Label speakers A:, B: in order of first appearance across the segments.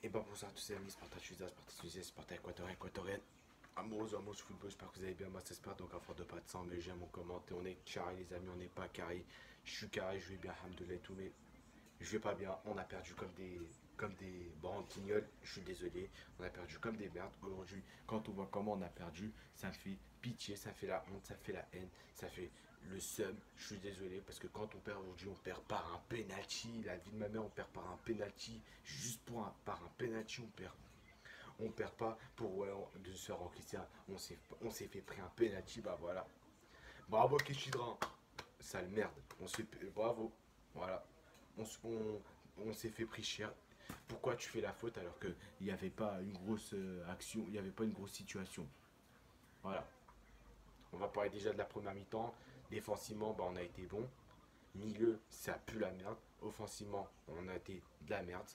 A: Et bah bonsoir à tous les amis, Sparta Tuesday, Sparta Tuesday, Sparta Équatorien, Équatorienne. Amoureux, amoureux football, j'espère que vous allez bien, moi j'espère donc à fort de pas de sang, mais j'aime mon commenter, on est carré les amis, on n'est pas carré. Je suis carré, je vais bien, hamdoulah et tout, mais je vais pas bien, on a perdu comme des comme des branquignoles, je suis désolé, on a perdu comme des merdes. Aujourd'hui, quand on voit comment on a perdu, ça me fait pitié, ça fait la honte, ça fait la haine, ça fait le seum. Je suis désolé parce que quand on perd aujourd'hui, on perd par un penalty. La vie de ma mère, on perd par un penalty. Juste pour un, par un penalty, on perd. On perd pas pour ouais, de se Christian. On s'est on s'est fait pris un penalty, bah voilà. Bravo Keshidran. Sale merde. On s'est bravo. Voilà. On, on, on s'est fait pris cher pourquoi tu fais la faute alors qu'il n'y avait pas une grosse euh, action, il n'y avait pas une grosse situation? Voilà. On va parler déjà de la première mi-temps. Défensivement, bah, on a été bon. Milieu, ça pue la merde. Offensivement, on a été de la merde.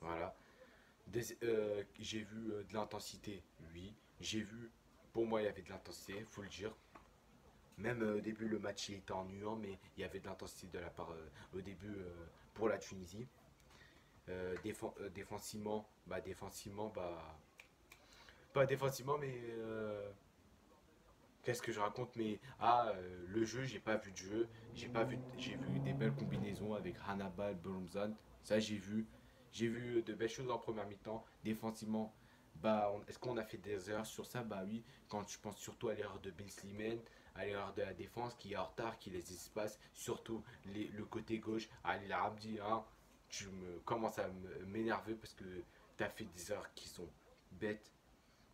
A: Voilà. Euh, j'ai vu euh, de l'intensité, oui. J'ai vu, pour moi, il y avait de l'intensité, faut le dire. Même au début, le match il était ennuyant, mais il y avait de l'intensité de la part au début pour la Tunisie. Euh, euh, défensivement, bah défensivement, bah pas défensivement, mais euh, qu'est-ce que je raconte Mais ah, le jeu, j'ai pas vu de jeu, j'ai pas vu, j'ai vu des belles combinaisons avec Hannibal, Brumzan, ça j'ai vu, j'ai vu de belles choses en première mi-temps. Défensivement, bah est-ce qu'on a fait des erreurs sur ça? Bah oui, quand je pense surtout à l'erreur de Ben Slimane, à l'erreur de la défense qui est en retard, qui laisse espace, surtout le côté gauche, à l'Arabdi, hein, tu me commences à m'énerver parce que tu as fait des erreurs qui sont bêtes.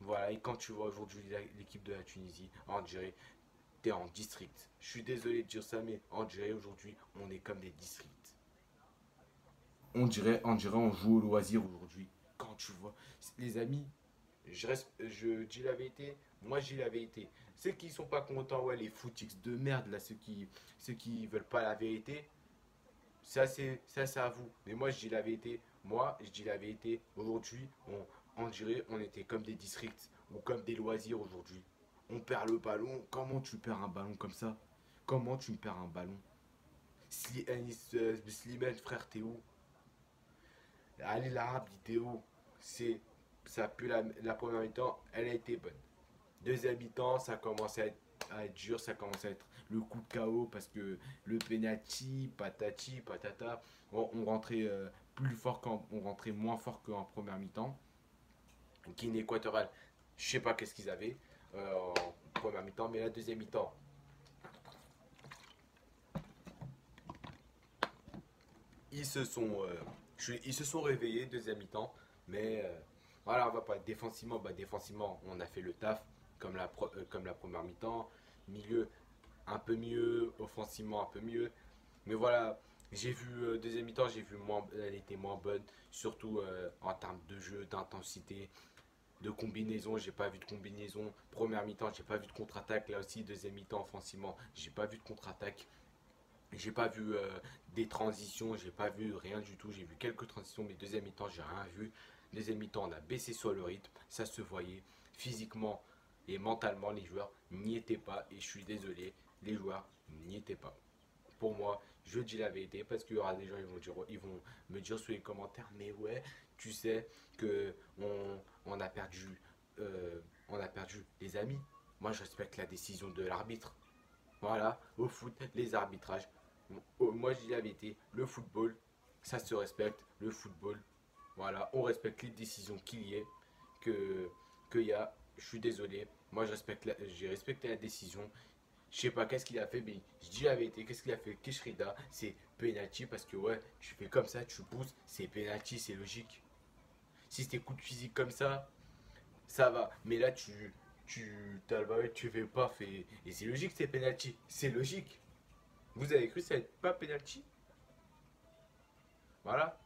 A: Voilà, et quand tu vois aujourd'hui l'équipe de la Tunisie, Algérie, tu es en district. Je suis désolé de dire ça, mais en Algérie aujourd'hui, on est comme des districts. On dirait, on dirait, on joue au loisir aujourd'hui. Quand tu vois, les amis, je, reste, je dis la vérité, moi j'ai la vérité. Ceux qui sont pas contents, ouais, les footix de merde, là, ceux qui, ceux qui veulent pas la vérité, ça, c'est à vous. Mais moi, je dis la vérité. Moi, je dis la vérité. Aujourd'hui, on, on dirait on était comme des districts ou comme des loisirs aujourd'hui. On perd le ballon. Comment tu perds un ballon comme ça? Comment tu me perds un ballon? Euh, Slimane, frère, t'es où? Allez, l'arabe, dit t'es où? C'est ça pue la, la première mi-temps, elle a été bonne. Deuxième mi-temps, ça commence à être à être dur, ça commence à être le coup de chaos parce que le penalty, patati, patata, on, rentrait euh, plus fort quand on rentrait moins fort qu'en première mi-temps. Guinée équatoriale, je sais pas qu'est-ce qu'ils avaient euh, en première mi-temps, mais la deuxième mi-temps. Ils se sont, euh, ils se sont réveillés deuxième mi-temps, mais voilà, on va pas défensivement, bah défensivement, on a fait le taf comme la, euh, comme la première mi-temps. Milieu un peu mieux, offensivement un peu mieux. Mais voilà, j'ai vu euh, deuxième mi-temps, j'ai vu moins, elle était moins bonne, surtout euh, en termes de jeu, d'intensité, de combinaison. J'ai pas vu de combinaison. Première mi-temps, j'ai pas vu de contre-attaque. Là aussi, deuxième mi-temps, offensivement, j'ai pas vu de contre-attaque. J'ai pas vu des transitions, j'ai pas vu rien du tout. J'ai vu quelques transitions, mais deuxième mi-temps, j'ai rien vu. Deuxième mi-temps, on a baissé sur le rythme, ça se voyait. Physiquement, et mentalement, les joueurs n'y étaient pas. Et je suis désolé, les joueurs n'y étaient pas. Pour moi, je dis la vérité parce qu'il y aura des gens ils vont, dire, ils vont me dire sur les commentaires, mais ouais, tu sais que on, a perdu, euh, on a perdu les amis. Moi, je respecte la décision de l'arbitre. Voilà, au foot, les arbitrages. Moi, je dis la le football, ça se respecte. Le football, voilà, on respecte les décisions qu'il y ait, que qu'il y a je suis désolé. Moi, j'ai respecté la décision. Je sais pas qu'est-ce qu'il a fait, mais je dis la vérité. Qu'est-ce qu'il a fait? Kishrida, c'est penalty parce que ouais, tu fais comme ça, tu pousses, c'est penalty, c'est logique. Si c'était coup de physique comme ça, ça va. Mais là, tu, tu, as tu fais pas, fait, et c'est logique, c'est penalty. C'est logique. Vous avez cru ça n'était pas penalty? Voilà.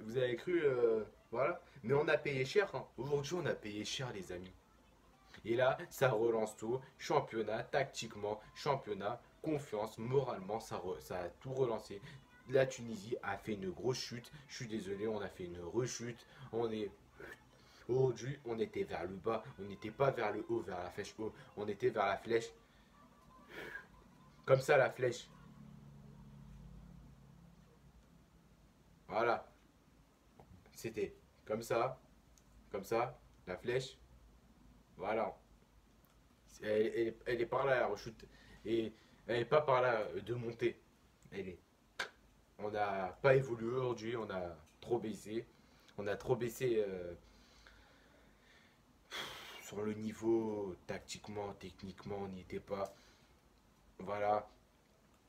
A: Vous avez cru, euh, voilà. Mais on a payé cher. Hein. Aujourd'hui, on a payé cher, les amis. Et là, ça relance tout. Championnat, tactiquement, championnat, confiance, moralement, ça, ça a tout relancé. La Tunisie a fait une grosse chute. Je suis désolé, on a fait une rechute. On est Aujourd'hui, on était vers le bas, on n'était pas vers le haut, vers la flèche haut, on était vers la flèche. Comme ça, la flèche. Voilà. c'était comme ça, comme ça, la flèche. Voilà. Elle, est par là, la rechute. Et elle n'est pas par là de monter. Elle est. On n'a pas évolué aujourd'hui, on a trop baissé. On a trop baissé euh, sur le niveau tactiquement, techniquement, on n'y était pas. Voilà.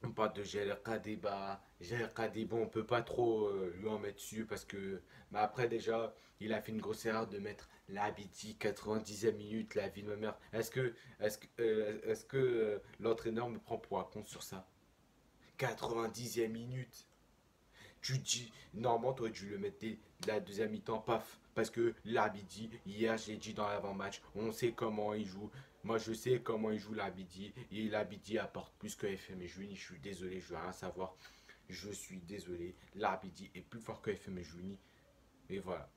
A: On parle de GLK débat. GLK débat, on peut pas trop euh, lui en mettre dessus parce que. Mais après, déjà, il a fait une grosse erreur de mettre l'Abiti 90e minute, la vie de ma mère. Est-ce que, est-ce que, euh, est-ce que l'entraîneur me prend pour un compte sur ça? 90e minute. Tu dis, normalement, tu aurais dû le mettre la deuxième mi-temps, paf. Parce que l'Abidi, hier, j'ai dit dans l'avant-match, on sait comment il joue. Moi, je sais comment il joue l'Abidi. Et l'Abidi apporte plus que FM et Juni. Je suis désolé, je veux rien savoir. Je suis désolé. L'Abidi est plus fort que FM et Juni. Et voilà.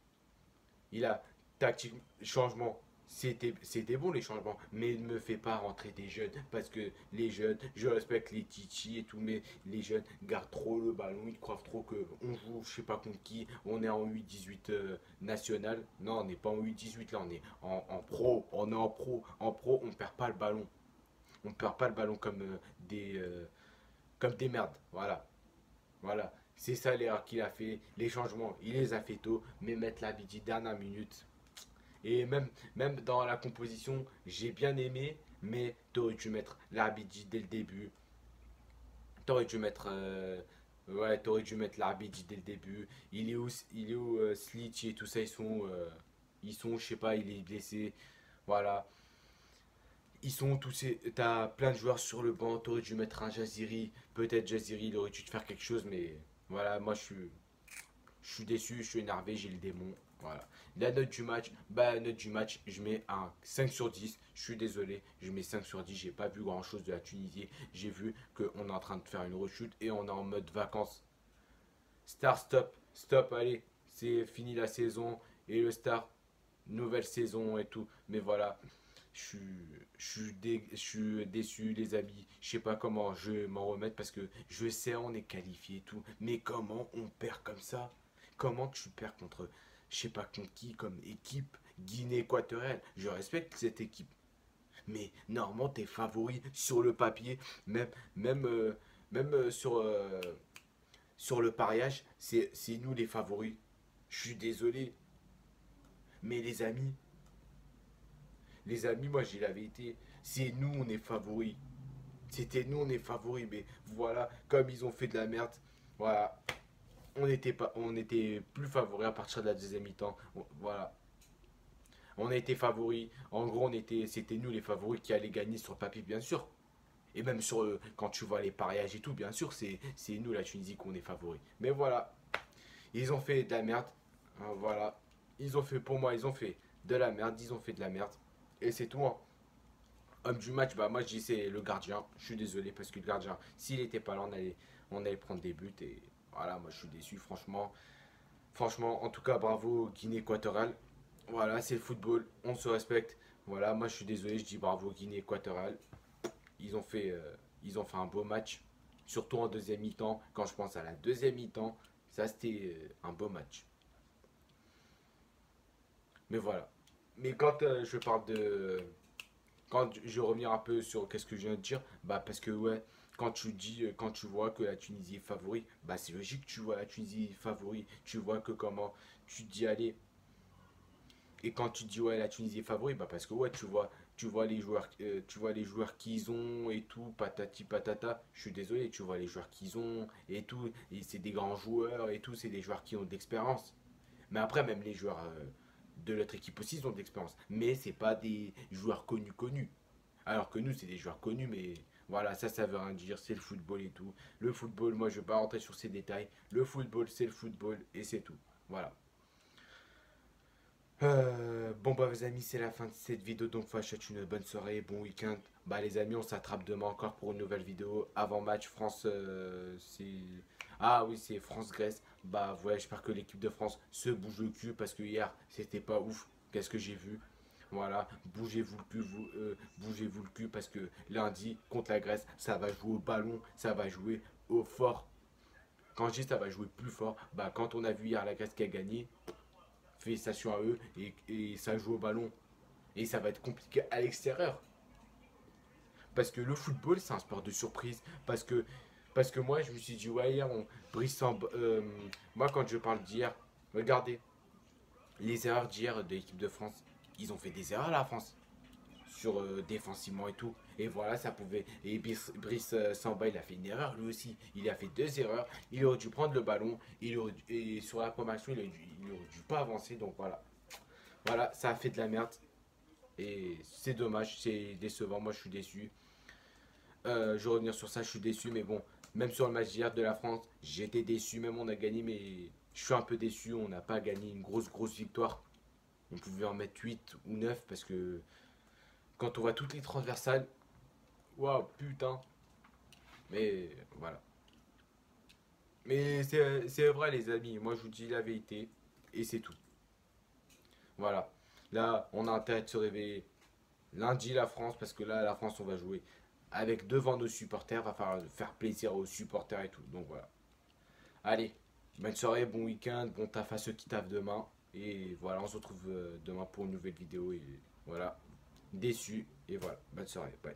A: Il a tactique, changement. C'était, bon les changements, mais ne me fait pas rentrer des jeunes parce que les jeunes, je respecte les Titi et tout, mais les jeunes gardent trop le ballon, ils croient trop que on joue, je sais pas contre qui, on est en 8-18 euh, national. Non, on n'est pas en 8-18 là, on est en, pro, on est en pro, en pro, on perd pas le ballon, on perd pas le ballon comme euh, des, euh, comme des merdes, voilà, voilà. C'est ça l'erreur qu'il a fait, les changements, il les a fait tôt, mais mettre la dernière minute, et même, même dans la composition, j'ai bien aimé, mais t'aurais dû mettre l'Arbidi dès le début. T'aurais dû mettre. Euh, ouais, t'aurais dû mettre l'Arbidi dès le début. Il est où, il est où euh, et tout ça, ils sont. Euh, ils sont, je sais pas, il est blessé. Voilà. Ils sont tous. T'as plein de joueurs sur le banc. T'aurais dû mettre un Jaziri. Peut-être Jaziri, il aurait dû te faire quelque chose, mais voilà, moi je suis. Je suis déçu, je suis énervé, j'ai le démon. Voilà. La note du match, bah la note du match, je mets un 5 sur 10. Je suis désolé, je mets 5 sur 10. J'ai pas vu grand chose de la Tunisie. J'ai vu qu'on est en train de faire une rechute et on est en mode vacances. Star stop, stop, allez, c'est fini la saison et le Star, nouvelle saison et tout. Mais voilà, je suis, je je suis déçu, les amis. Je sais pas comment je m'en remettre parce que je sais on est qualifié et tout. Mais comment on perd comme ça? Comment tu perds contre je sais pas contre qui comme équipe, Guinée équatoriale. Je respecte cette équipe. Mais normalement, t'es favori sur le papier, même, même, euh, même euh, sur, euh, sur le pariage, c'est nous les favoris. Je suis désolé. Mais les amis, les amis, moi j'ai la vérité. C'est nous, on est favoris. C'était nous, on est favoris. Mais voilà, comme ils ont fait de la merde, voilà, on était, pas, on était plus favoris à partir de la deuxième mi-temps. Voilà. On a été favoris. En gros, on était, c'était nous les favoris qui allaient gagner sur papier, bien sûr. Et même sur euh, quand tu vois les pariages et tout, bien sûr, c'est, c'est nous la Tunisie qu'on est favoris. Mais voilà, ils ont fait de la merde. Hein, voilà, ils ont fait pour moi, ils ont fait de la merde, ils ont fait de la merde. Et c'est tout. Hein. Homme du match, bah moi je dis c'est le gardien. Je suis désolé parce que le gardien, s'il n'était pas là, on allait, on allait prendre des buts et voilà, moi je suis déçu, franchement. Franchement, en tout cas, bravo Guinée équatoriale. Voilà, c'est le football, on se respecte. Voilà, moi je suis désolé, je dis bravo Guinée équatoriale. Ils ont fait, euh, un beau match, surtout en deuxième mi-temps. Quand je pense à la deuxième mi-temps, ça c'était euh, un beau match. Mais voilà. Mais quand euh, je parle de. Quand je vais revenir un peu sur qu'est-ce que je viens de dire, bah parce que ouais, quand tu dis, euh, quand tu vois que la Tunisie est favori, bah c'est logique, tu vois la Tunisie favori, tu vois que comment, tu dis allez. Et quand tu dis ouais la Tunisie est favori, bah parce que ouais tu vois, tu vois les joueurs, euh, tu vois les joueurs qu'ils ont et tout, patati patata. Je suis désolé, tu vois les joueurs qu'ils ont et tout, et c'est des grands joueurs et tout, c'est des joueurs qui ont de l'expérience. Mais après même les joueurs euh, de l'autre équipe aussi ils ont de l'expérience, mais c'est pas des joueurs connus connus. Alors que nous c'est des joueurs connus mais voilà, ça, ça veut rien dire, c'est le football et tout. Le football, moi, je ne vais pas rentrer sur ces détails. Le football, c'est le football et c'est tout. Voilà. Euh, bon bah les amis c'est la fin de cette vidéo donc je souhaite une bonne soirée, bon week-end. Bah les amis on s'attrape demain encore pour une nouvelle vidéo avant match France euh, c'est ah oui c'est France Grèce. Bah ouais j'espère que l'équipe de France se bouge le cul parce que hier c'était pas ouf. Qu'est-ce que j'ai vu? Voilà, bougez-vous le cul, vous, euh, bougez-vous le cul parce que lundi contre la Grèce, ça va jouer au ballon, ça va jouer au fort. Quand je dis ça va jouer plus fort, bah quand on a vu hier la Grèce qui a gagné, félicitations à eux et ça joue au ballon. Et ça va être compliqué à l'extérieur. Parce que le football, c'est un sport de surprise. Parce que, parce que moi, je me suis dit, ouais, hier, on brise euh, moi, quand je parle d'hier, regardez, les erreurs d'hier de l'équipe de France, ils ont fait des erreurs, la France, sur euh, défensivement et tout. Et voilà, ça pouvait. Et Brice, euh, Samba, il a fait une erreur lui aussi. Il a fait deux erreurs. Il aurait dû prendre le ballon. Il et sur la première action, il aurait, dû, il aurait dû pas avancer. Donc voilà. Voilà, ça a fait de la merde. Et c'est dommage, c'est décevant. Moi, je suis déçu. Euh, je vais revenir sur ça, je suis déçu, mais bon, même sur le match d'hier de la France, j'étais déçu, même on a gagné, mais je suis un peu déçu, on n'a pas gagné une grosse, grosse victoire. On pouvait en mettre 8 ou 9 parce que quand on voit toutes les transversales, waouh, putain. Mais voilà. Mais c'est vrai, les amis, moi je vous dis la vérité et c'est tout. Voilà. Là, on a intérêt de se réveiller lundi, la France, parce que là, la France, on va jouer avec devant nos supporters, va falloir faire plaisir aux supporters et tout. Donc voilà. Allez, bonne soirée, bon week-end, bon taf à ceux qui taffent demain. Et voilà, on se retrouve euh, demain pour une nouvelle vidéo. Et voilà, déçu. Et voilà, bonne soirée, bye.